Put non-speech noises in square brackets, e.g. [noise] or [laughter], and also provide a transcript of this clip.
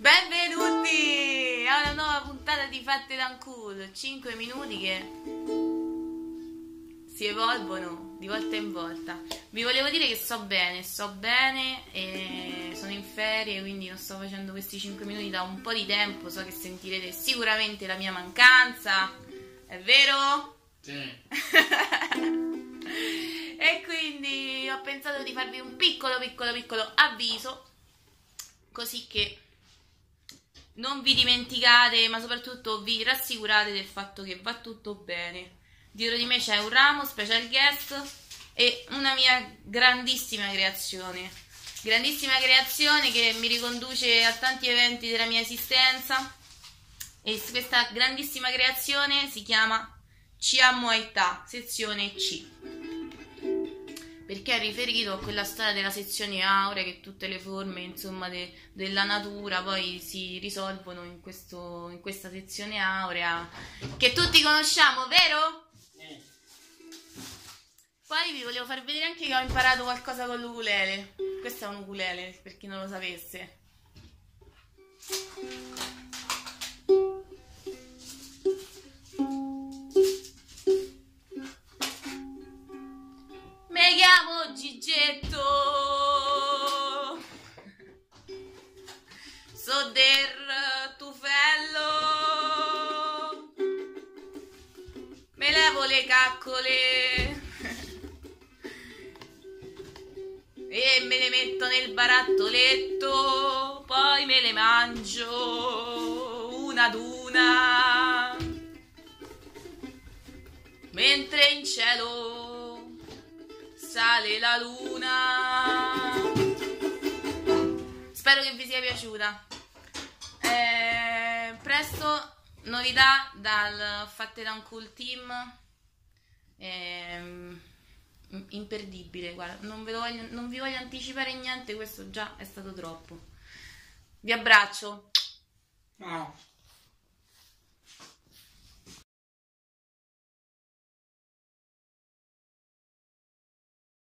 Benvenuti a una nuova puntata di Fatte da un Cool. 5 minuti che si evolvono di volta in volta. Vi volevo dire che sto bene, sto bene e sono in ferie, quindi non sto facendo questi 5 minuti da un po' di tempo. So che sentirete sicuramente la mia mancanza. È vero? Sì. [laughs] e quindi ho pensato di farvi un piccolo, piccolo, piccolo avviso, così che non vi dimenticate, ma soprattutto vi rassicurate del fatto che va tutto bene. Dietro di me c'è un ramo, special guest e una mia grandissima creazione. Grandissima creazione che mi riconduce a tanti eventi della mia esistenza. E questa grandissima creazione si chiama Cia Muay sezione C perché è riferito a quella storia della sezione aurea che tutte le forme insomma de, della natura poi si risolvono in, questo, in, questa sezione aurea che tutti conosciamo, vero? Poi vi volevo far vedere anche che ho imparato qualcosa con l'ukulele. Questo è un ukulele, per chi non lo sapesse. Del tufello. Me levo le caccole. e me le metto nel barattoletto. Poi me le mangio una ad una. Mentre in cielo sale la luna. Spero che vi sia piaciuta. Eh, presto novità dal Fatte da un Cool Team. Ehm, imperdibile, guarda, non, voglio, non vi voglio anticipare niente, questo già è stato troppo. Vi abbraccio. Ciao.